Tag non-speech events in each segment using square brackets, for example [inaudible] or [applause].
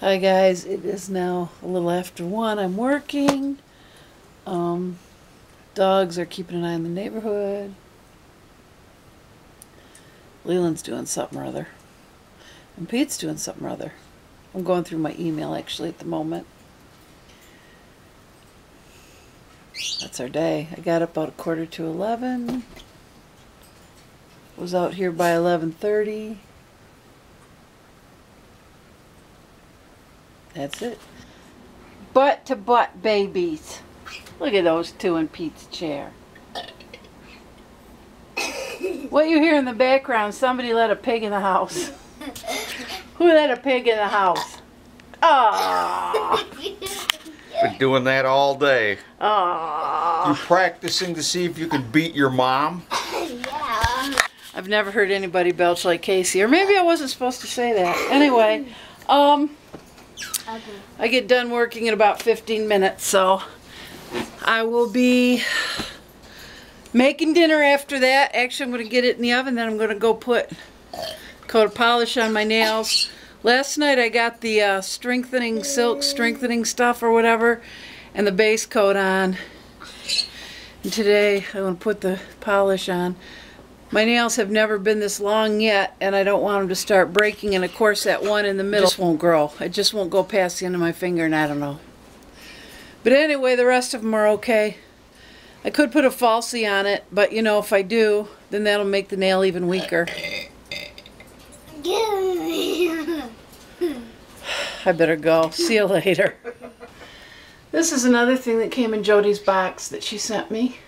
Hi guys, it is now a little after one. I'm working. Um, dogs are keeping an eye on the neighborhood. Leland's doing something or other. And Pete's doing something or other. I'm going through my email actually at the moment. That's our day. I got up about a quarter to 11. Was out here by 11:30. That's it. Butt to butt babies. Look at those two in Pete's chair. What you hear in the background, somebody let a pig in the house. [laughs] Who let a pig in the house? Ah, Been doing that all day. Oh. You practicing to see if you can beat your mom? Yeah. I've never heard anybody belch like Casey, or maybe I wasn't supposed to say that. Anyway, um, Ugly. I get done working in about 15 minutes, so I will be making dinner after that. Actually, I'm going to get it in the oven, then I'm going to go put coat of polish on my nails. Last night I got the uh, strengthening, silk strengthening stuff or whatever, and the base coat on. And today I'm going to put the polish on. My nails have never been this long yet, and I don't want them to start breaking. And of course, that one in the middle just won't grow. It just won't go past the end of my finger, and I don't know. But anyway, the rest of them are okay. I could put a falsie on it, but you know, if I do, then that'll make the nail even weaker. I better go. See you later. This is another thing that came in Jody's box that she sent me.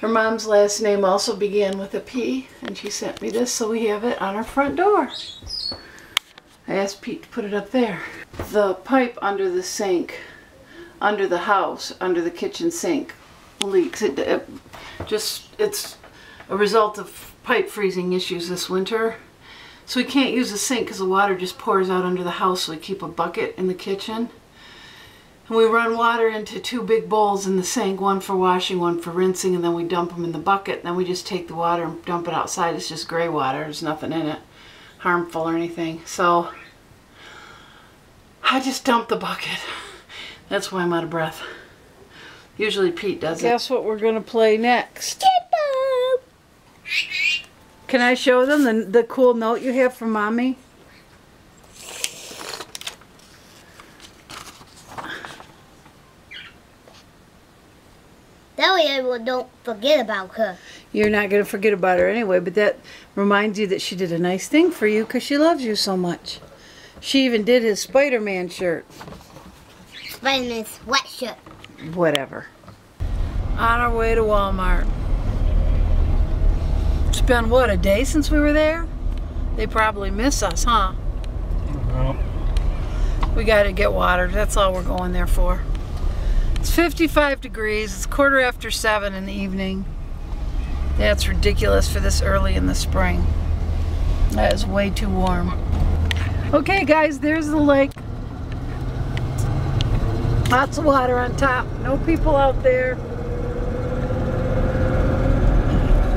Her mom's last name also began with a P, and she sent me this, so we have it on our front door. I asked Pete to put it up there. The pipe under the sink, under the house, under the kitchen sink, leaks. It, it just, it's a result of pipe freezing issues this winter. So we can't use the sink because the water just pours out under the house, so we keep a bucket in the kitchen. And we run water into two big bowls in the sink, one for washing, one for rinsing, and then we dump them in the bucket. Then we just take the water and dump it outside. It's just gray water. There's nothing in it harmful or anything. So I just dump the bucket. That's why I'm out of breath. Usually Pete does it. Guess what we're going to play next? Can I show them the, the cool note you have from Mommy? Way I will don't forget about her. You're not going to forget about her anyway, but that reminds you that she did a nice thing for you because she loves you so much. She even did his Spider-Man shirt. Spider-Man sweatshirt. Whatever. On our way to Walmart. It's been, what, a day since we were there? They probably miss us, huh? We got to get water. That's all we're going there for. It's 55 degrees. It's quarter after 7 in the evening. That's ridiculous for this early in the spring. That is way too warm. Okay, guys, there's the lake. Lots of water on top. No people out there.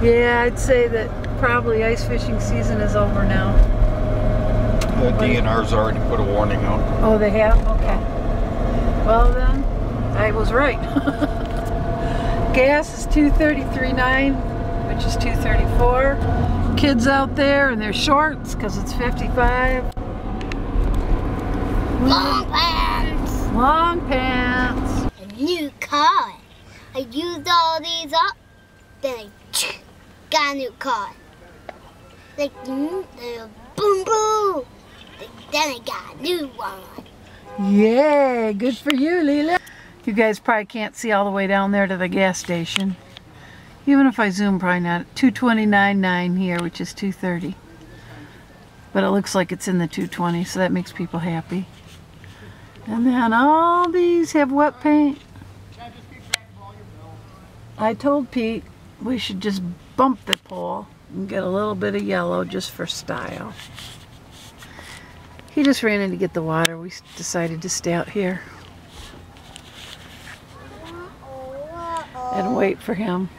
Yeah, I'd say that probably ice fishing season is over now. The DNR's already put a warning out. Oh, they have? Okay. Well then, I was right. [laughs] Gas is 233.9, which is 234. Kids out there in their shorts because it's 55. Long pants. Long pants. A new car. I used all these up, then I got a new car. Like, mm, boom boom. Then I got a new one. Yay, good for you, Leela. You guys probably can't see all the way down there to the gas station. Even if I zoom, probably not. 229.9 here, which is 230. But it looks like it's in the 220, so that makes people happy. And then all these have wet paint. I told Pete we should just bump the pole and get a little bit of yellow just for style. He just ran in to get the water. We decided to stay out here and wait for him.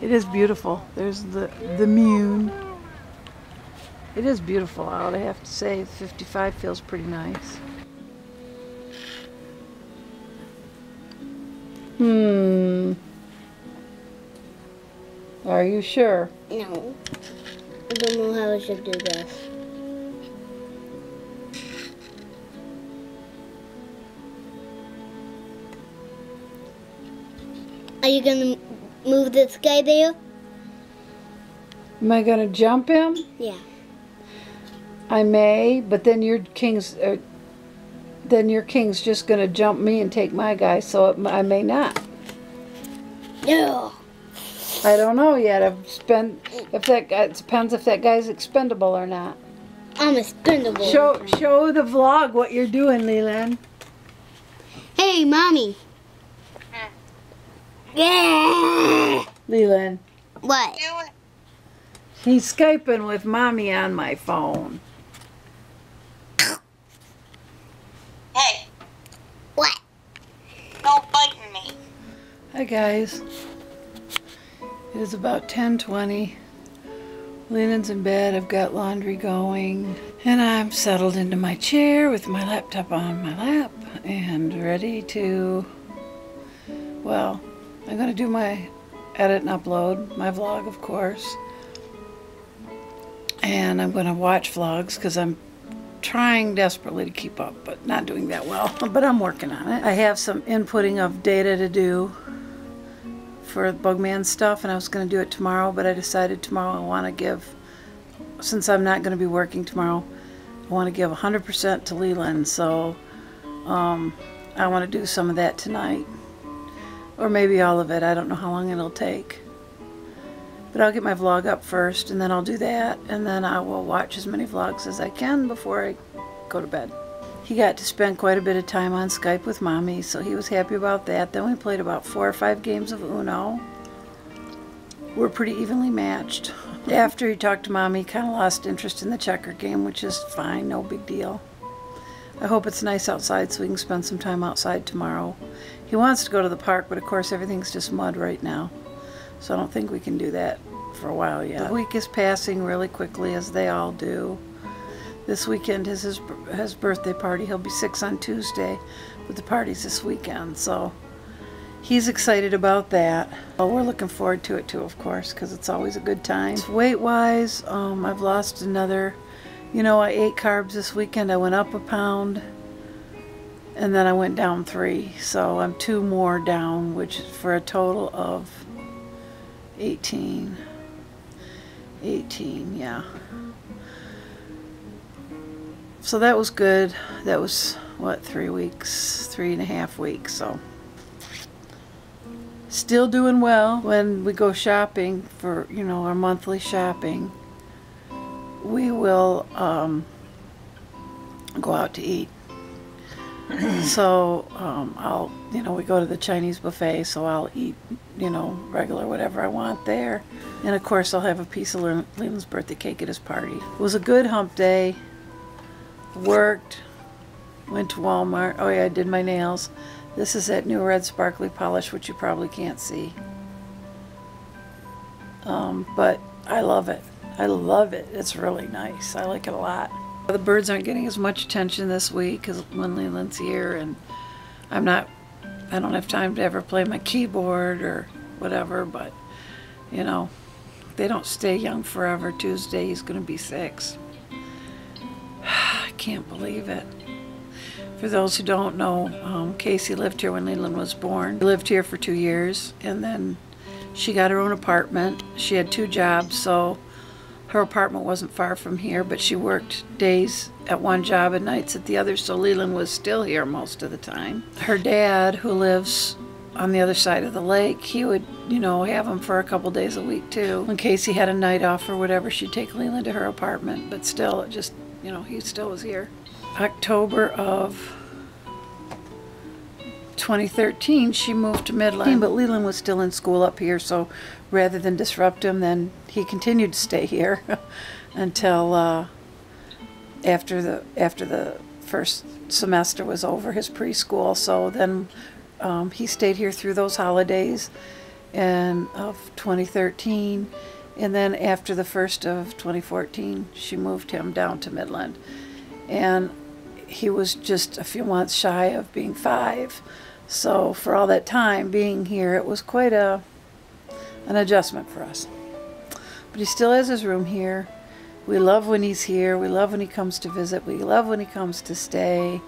It is beautiful. There's the, the moon. It is beautiful out, I have to say. 55 feels pretty nice. Hmm. Are you sure? No. I don't know how I should do this. Are you gonna move this guy there? Am I going to jump him? Yeah. I may, but then your king's, uh, then your king's just going to jump me and take my guy, so it, I may not. No. I don't know yet. I've spent if that guy, it depends if that guy's expendable or not. I'm expendable. Show show the vlog what you're doing, Leland. Hey, mommy. Yeah. Leland, What? he's skyping with mommy on my phone. Hey, What? don't bite me. Hi guys. It is about 10:20. Leland's in bed. I've got laundry going, and I'm settled into my chair with my laptop on my lap and ready to. Well, I'm gonna do my edit and upload my vlog, of course, and I'm gonna watch vlogs because I'm trying desperately to keep up, but not doing that well. [laughs] But I'm working on it. I have some inputting of data to do for Bugman stuff, and I was going to do it tomorrow, but I decided tomorrow I want to give, since I'm not going to be working tomorrow, I want to give 100% to Leland, so um, I want to do some of that tonight. Or maybe all of it. I don't know how long it'll take. But I'll get my vlog up first, and then I'll do that, and then I will watch as many vlogs as I can before I go to bed. He got to spend quite a bit of time on Skype with mommy, so he was happy about that. Then we played about four or five games of Uno. We're pretty evenly matched. After he talked to mommy, kind of lost interest in the checker game, which is fine, no big deal. I hope it's nice outside so we can spend some time outside tomorrow. He wants to go to the park, but of course everything's just mud right now. So I don't think we can do that for a while yet. The week is passing really quickly, as they all do. This weekend is his, his birthday party. He'll be six on Tuesday, but the party's this weekend, so he's excited about that. Well, we're looking forward to it too, of course, because it's always a good time. Weight-wise, um, I've lost another, you know, I ate carbs this weekend. I went up a pound, and then I went down three, so I'm two more down, which is for a total of 18. 18, yeah. So that was good. That was, what, three weeks, three and a half weeks, so. Still doing well when we go shopping for, you know, our monthly shopping. We will um, go out to eat. [clears throat] so um, I'll, you know, we go to the Chinese buffet, so I'll eat, you know, regular whatever I want there. And of course, I'll have a piece of Le- Leland's birthday cake at his party. It was a good hump day. Worked. Went to Walmart. Oh yeah, I did my nails. This is that new red sparkly polish, which you probably can't see. Um, but I love it. I love it. It's really nice. I like it a lot. The birds aren't getting as much attention this week because Leland's here, and I'm not. I don't have time to ever play my keyboard or whatever. But you know, they don't stay young forever. Tuesday he's going to be six. [sighs] I can't believe it. For those who don't know, um, Casey lived here when Leland was born. She lived here for two years, and then she got her own apartment. She had two jobs, so her apartment wasn't far from here, but she worked days at one job and nights at the other, so Leland was still here most of the time. Her dad, who lives on the other side of the lake, he would, you know, have him for a couple days a week too. When Casey had a night off or whatever, she'd take Leland to her apartment, but still, it just, you know, he still was here. October of 2013, she moved to Midland, but Leland was still in school up here, so rather than disrupt him, then he continued to stay here [laughs] until uh, after the after the first semester was over, his preschool. So then um, he stayed here through those holidays and of 2013, And then after the first of 2014, she moved him down to Midland. And he was just a few months shy of being five. So for all that time being here, it was quite a an adjustment for us. But he still has his room here. We love when he's here. We love when he comes to visit. We love when he comes to stay.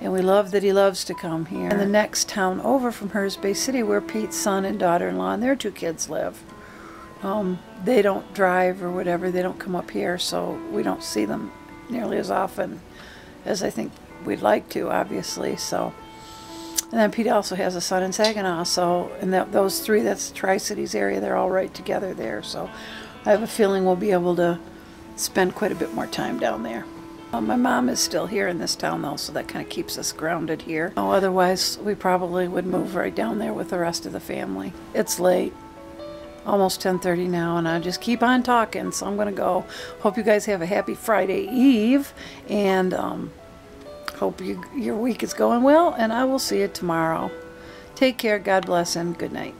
And we love that he loves to come here. And the next town over from her is Bay City, where Pete's son and daughter-in-law and their two kids live. Um, they don't drive or whatever. They don't come up here, so we don't see them nearly as often as I think we'd like to, obviously. So, and then Pete also has a son in Saginaw. So, and that, those three, that's the Tri Cities area. They're all right together there. So, I have a feeling we'll be able to spend quite a bit more time down there. Uh, my mom is still here in this town though, so that kind of keeps us grounded here. Oh, otherwise, we probably would move right down there with the rest of the family. It's late almost 10:30 now and I just keep on talking so I'm gonna go hope you guys have a happy Friday Eve and um, hope you, your week is going well and I will see you tomorrow. Take care God bless and good night